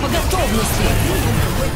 по готовности.